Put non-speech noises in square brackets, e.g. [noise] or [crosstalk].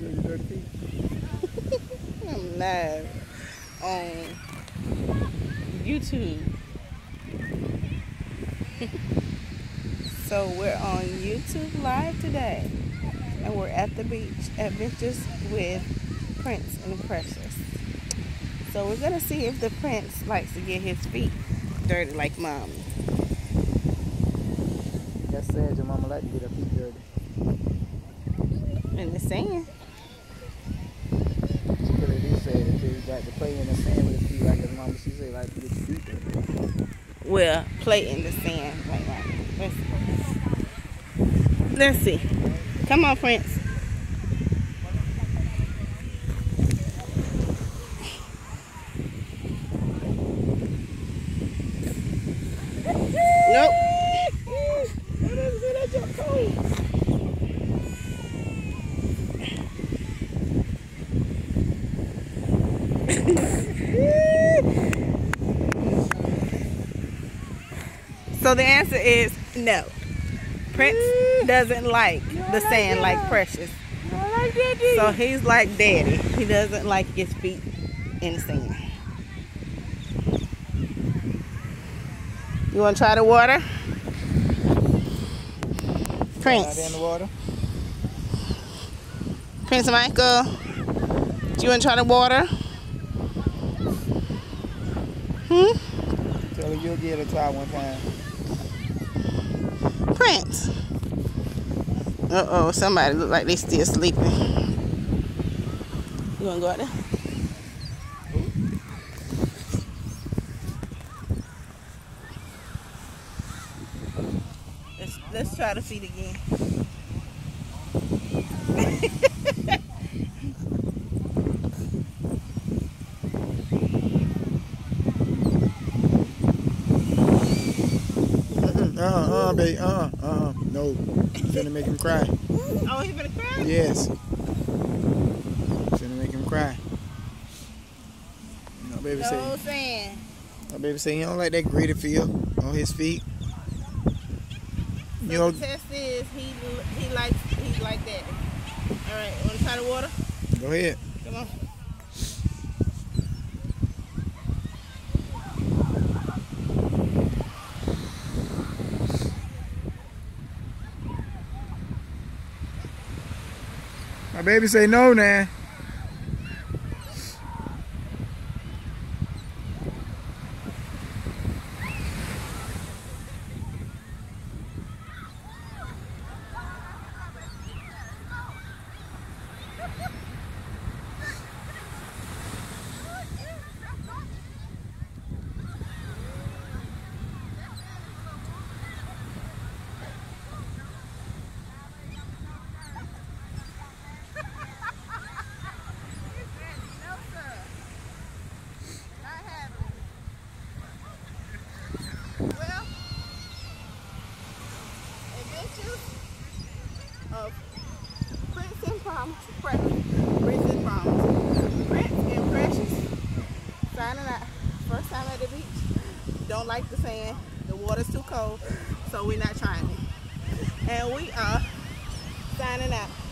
I'm live on YouTube. [laughs] so we're on YouTube Live today. And we're at the beach. Adventures with Prince and Precious. So we're going to see if the Prince likes to get his feet dirty like mommy. That's sad your mama like to get her feet dirty. In the sand. She could at least said got to play in the sand with his feet like his mama, she said like get your feet. Well, play in the sand like mommy. Let's see. Let's see. Come on, Prince. So the answer is no. Prince doesn't like the sand like Precious. So he's like daddy. He doesn't like his feet in the sand. You want to try the water? Out Prince. in the water. Prince Michael. Do you want to try the water? Hmm? You'll get a try one time. Prince. Uh-oh, somebody look like they still sleeping. You want to go out there? Let's, let's try the feet again. [laughs] Uh-uh, uh-uh, baby, uh-uh, uh-uh. No. You finna make him cry. Oh, he gonna cry? Yes. Finna make him cry. My baby say, No sand. my baby say he don't like that gritty feel on his feet. You So know, the test is he he likes he like that. All right, want to try the water? go ahead. Come on. My baby say no now. Well, adventures of Prince and Promise, Pre- Prince and Promise, Prince and Precious signing out. First time at the beach. Don't like the sand. The water's too cold, so we're not trying it. And we are signing out.